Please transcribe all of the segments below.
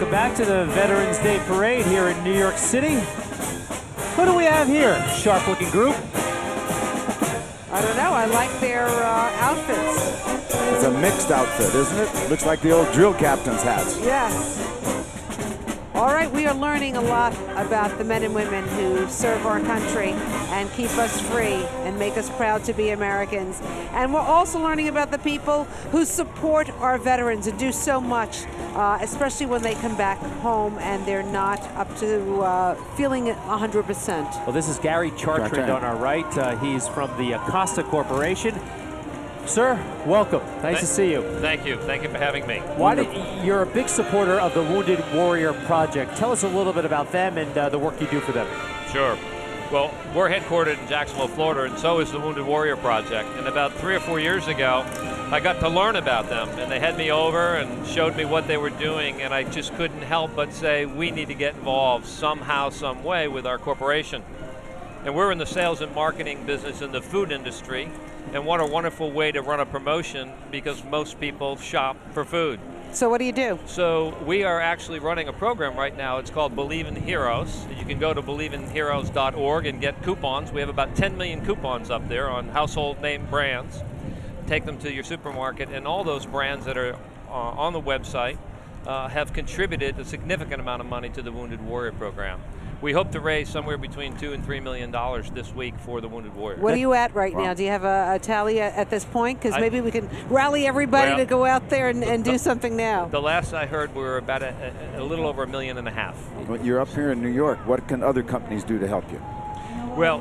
Welcome back to the Veterans Day Parade here in New York City. What do we have here? Sharp looking group. I don't know. I like their uh, outfits. It's a mixed outfit, isn't it? Looks like the old drill captain's hats. Yes. All right, we are learning a lot about the men and women who serve our country and keep us free and make us proud to be Americans. And we're also learning about the people who support our veterans and do so much, uh, especially when they come back home and they're not up to uh, feeling 100%. Well, this is Gary Chartrand Chartrand. on our right. Uh, he's from the Acosta Corporation. Sir, welcome. Nice to see you. Thank you. Thank you for having me. Why did, you're a big supporter of the Wounded Warrior Project. Tell us a little bit about them and uh, the work you do for them. Sure. Well, we're headquartered in Jacksonville, Florida, and so is the Wounded Warrior Project. And about three or four years ago, I got to learn about them, and they had me over and showed me what they were doing, and I just couldn't help but say, we need to get involved somehow, some way with our corporation. And we're in the sales and marketing business in the food industry, and what a wonderful way to run a promotion because most people shop for food. So, what do you do? So we are actually running a program right now. It's called Believe in Heroes. You can go to believeinheroes.org and get coupons. We have about 10 million coupons up there on household name brands. Take them to your supermarket, and all those brands that are uh, on the website uh, have contributed a significant amount of money to the Wounded Warrior program. We hope to raise somewhere between two and three million dollars this week for the Wounded Warrior. What are you at right now? Do you have a, a tally at, at this point? Because I- maybe we can rally everybody Well, to go out there and, and do something now. The last I heard, we were about a, a, a little over a million and a half. But you're up here in New York. What can other companies do to help you? Well,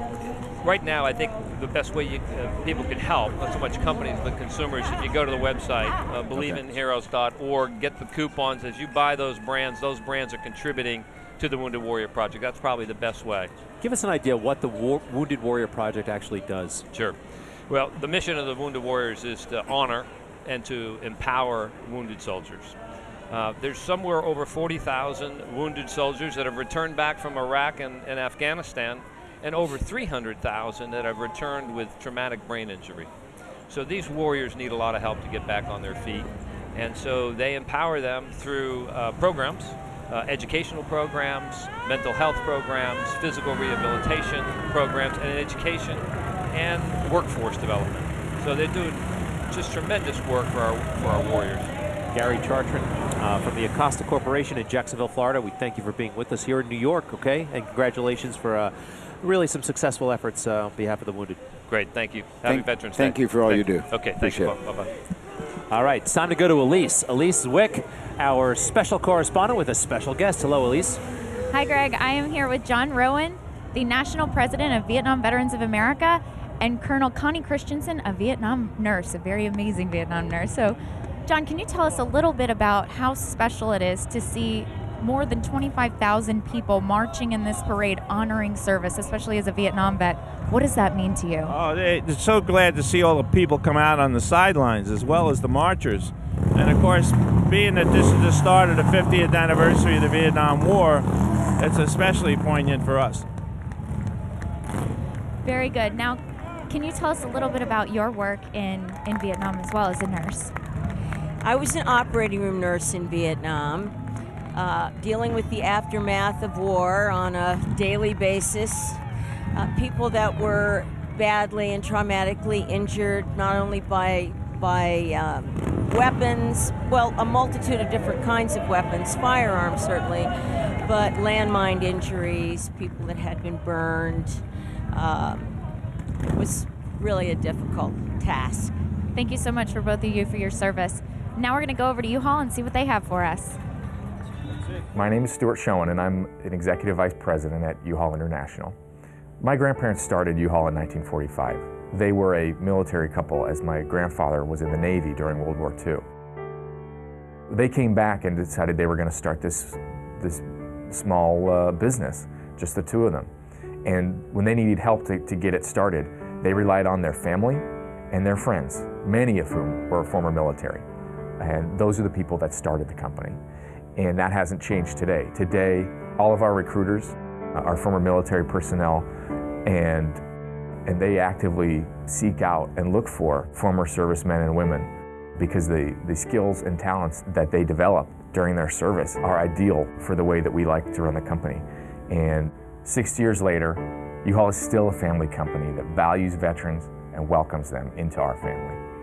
right now, I think the best way you, uh, people can help, not so much companies, but consumers, if you go to the website, uh, believeinheroes.org, get the coupons. As you buy those brands, those brands are contributing to the Wounded Warrior Project. That's probably the best way. Give us an idea what the War- Wounded Warrior Project actually does. Sure. Well, the mission of the Wounded Warriors is to honor and to empower wounded soldiers. Uh, there's somewhere over 40,000 wounded soldiers that have returned back from Iraq and, and Afghanistan, and over 300,000 that have returned with traumatic brain injury. So these warriors need a lot of help to get back on their feet, and so they empower them through uh, programs, uh, educational programs, mental health programs, physical rehabilitation programs, and education, and workforce development. So they're doing just tremendous work for our for our warriors. Gary Chartrand uh, from the Acosta Corporation in Jacksonville, Florida. We thank you for being with us here in New York, okay? And congratulations for uh, really some successful efforts uh, on behalf of the wounded. Great, thank you. Happy Thank- Veterans thank you for all Thank you do. Okay, thank you. Appreciate Bye bye. All right, it's time to go to Elise. Elise Wick, our special correspondent with a special guest. Hello, Elise. Hi, Greg. I am here with John Rowan, the National President of Vietnam Veterans of America, and Colonel Connie Christensen, a Vietnam nurse, a very amazing Vietnam nurse. So, John, can you tell us a little bit about how special it is to see more than 25,000 people marching in this parade honoring service, especially as a Vietnam vet? What does that mean to you? Oh, they, they're so glad to see all the people come out on the sidelines as well as the marchers. And of course, being that this is the start of the 50th anniversary of the Vietnam War, it's especially poignant for us. Very good. Now, can you tell us a little bit about your work in, in Vietnam as well as a nurse? I was an operating room nurse in Vietnam, uh, dealing with the aftermath of war on a daily basis. Uh, people that were badly and traumatically injured, not only by by um, weapons, well, a multitude of different kinds of weapons, firearms certainly, but landmine injuries, people that had been burned. Um, it was really a difficult task. Thank you so much for both of you for your service. Now we're going to go over to U-Haul and see what they have for us. My name is Stuart Shoen, and I'm an executive vice president at U-Haul International. My grandparents started U-Haul in 1945. They were a military couple as my grandfather was in the Navy during World War II. They came back and decided they were going to start this, this small uh, business, just the two of them. And when they needed help to, to get it started, they relied on their family and their friends, many of whom were former military. And those are the people that started the company. And that hasn't changed today. Today, all of our recruiters uh, are former military personnel, and, and they actively seek out and look for former servicemen and women because the, the skills and talents that they develop during their service are ideal for the way that we like to run the company. And six years later, U-Haul is still a family company that values veterans and welcomes them into our family.